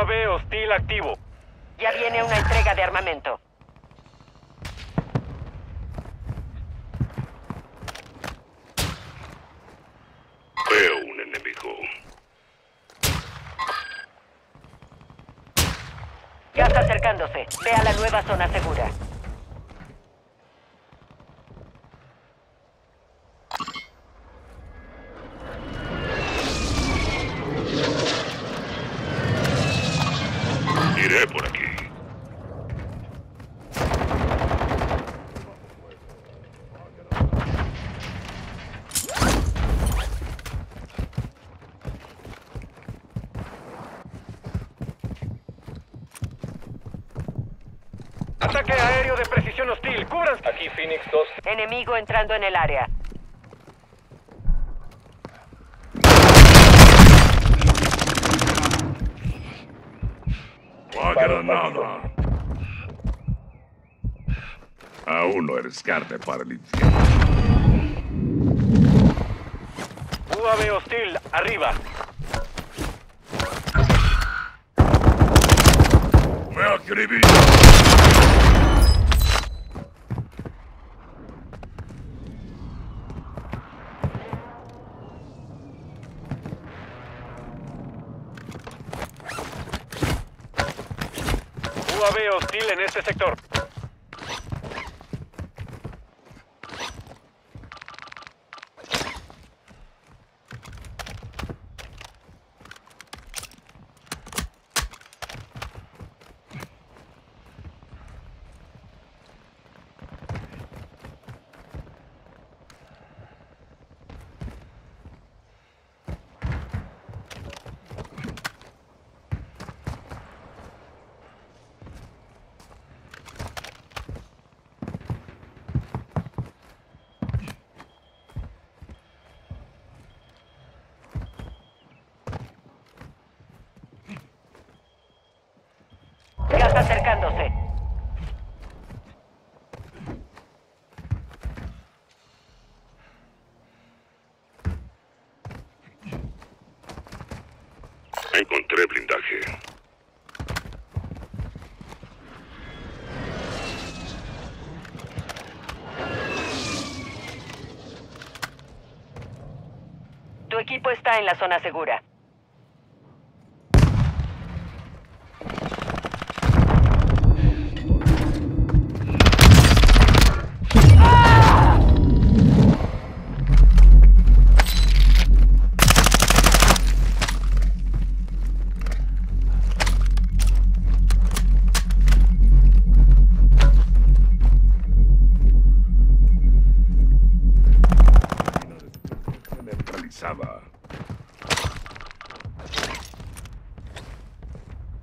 UAV hostil activo. Ya viene una entrega de armamento. Veo un enemigo. Gas acercándose. Ve a la nueva zona segura. Iré por aquí. Ataque aéreo de precisión hostil. ¡Cúbranse! Aquí Phoenix 2. Enemigo entrando en el área. ¡No granada! Aún no eres carne para el infierno. UAV hostil arriba. ¡Me acribí! UAV hostil en este sector. Gas acercándose. Encontré blindaje. Tu equipo está en la zona segura.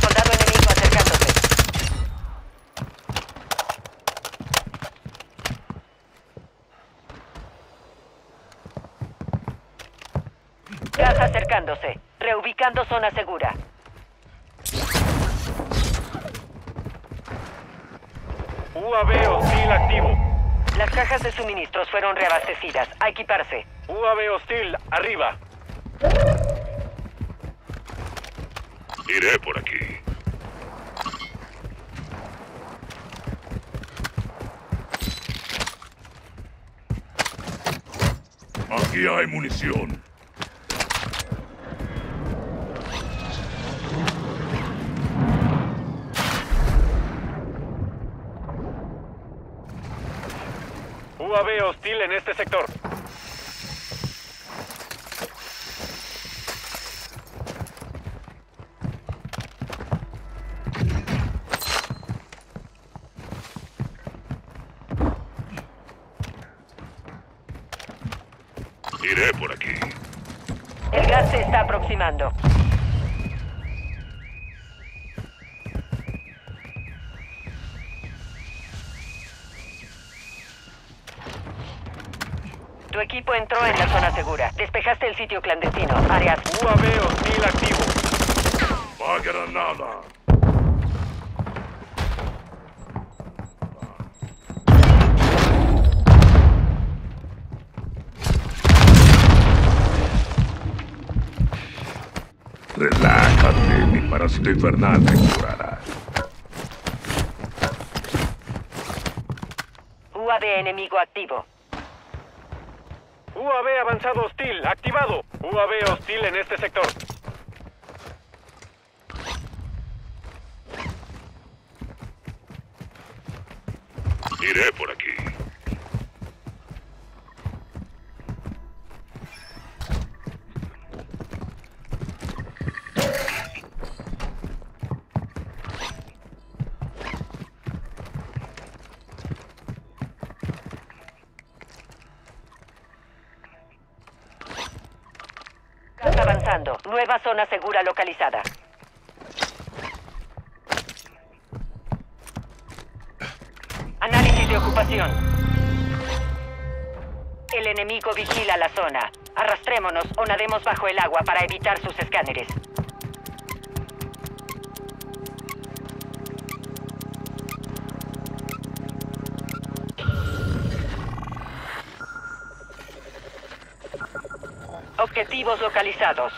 Soldado enemigo acercándose. Gas acercándose. Reubicando zona segura. UAV hostil activo. Las cajas de suministros fueron reabastecidas. A equiparse. UAV hostil arriba. Iré por aquí. Aquí hay munición. UAV hostil en este sector. Iré por aquí. El gas se está aproximando. Tu equipo entró en la zona segura. Despejaste el sitio clandestino. Áreas. UAV hostil activo. Va granada. Relájate, mi parásito infernal te curará. UAV enemigo activo. UAV avanzado hostil activado. UAV hostil en este sector. Iré por aquí. Gas avanzando. Nueva zona segura localizada. Análisis de ocupación. El enemigo vigila la zona. Arrastrémonos o nademos bajo el agua para evitar sus escáneres. Objetivos localizados.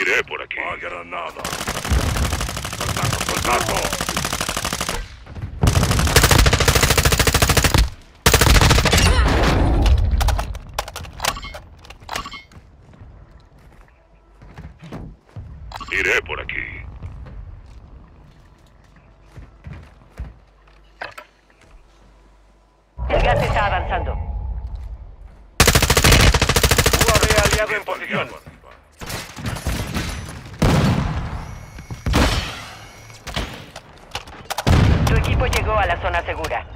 Iré por granada. Soldazo, soldazo. Iré por aquí. El gas está avanzando. UAV aliado en posición. Aliado arriba. Tu equipo llegó a la zona segura.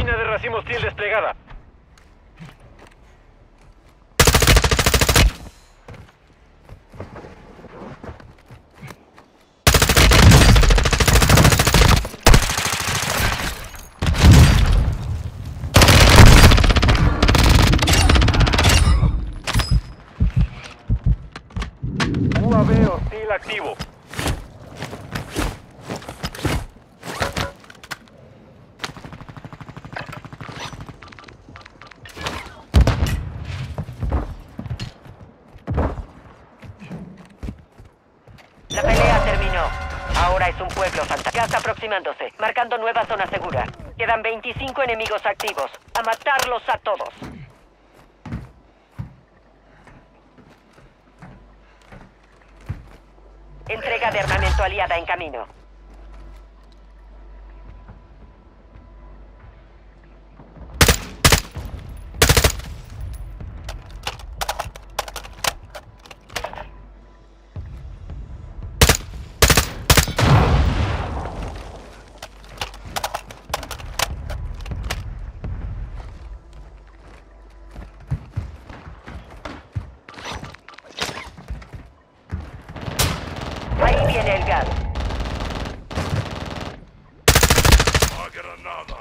Mina de racimo hostil desplegada. UAV hostil activo. Aproximándose, marcando nueva zona segura. Quedan 25 enemigos activos. A matarlos a todos. Entrega de armamento aliada en camino. Ahí viene el gas. Va granada.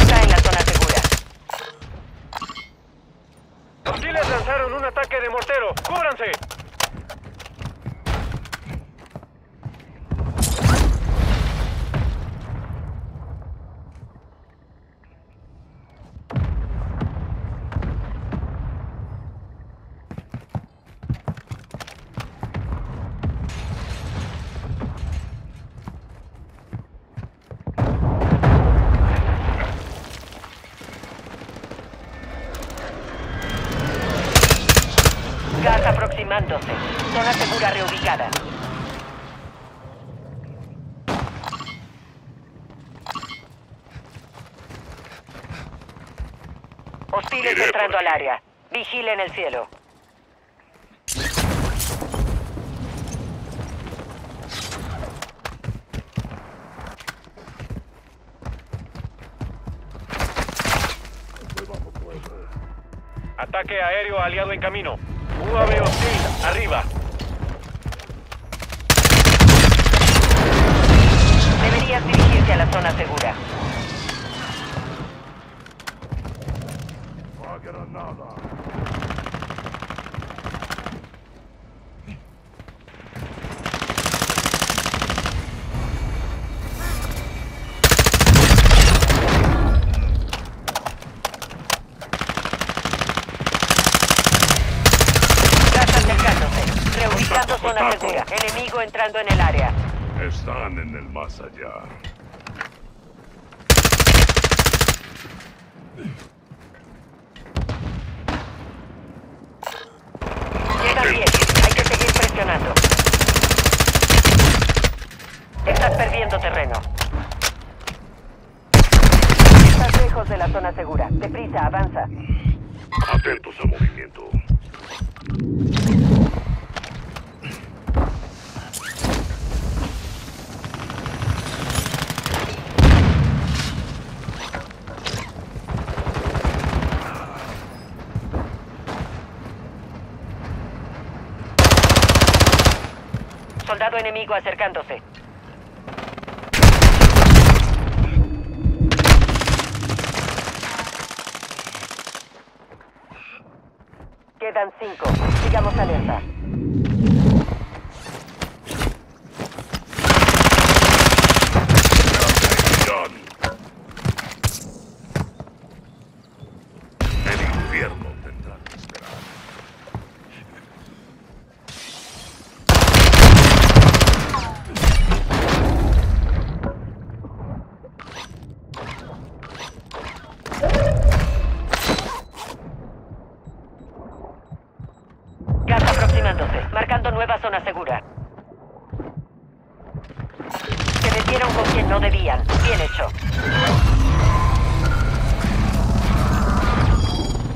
Está en la zona segura. Hostiles lanzaron un ataque de mortero. ¡Cúbranse! 12. Zona segura reubicada. Hostiles entrando pues. al área. Vigilen el cielo. Ataque aéreo aliado en camino. UAV hostil, arriba. Deberías dirigirte a la zona segura. Gas acercándose. Reubicando zona Contacto. segura. Enemigo entrando en el área. Están en el más allá. Llega bien. Hay que seguir presionando. Estás perdiendo terreno. Estás lejos de la zona segura. Deprisa, avanza. Atentos al movimiento. Soldado enemigo acercándose. Quedan cinco. Sigamos alerta.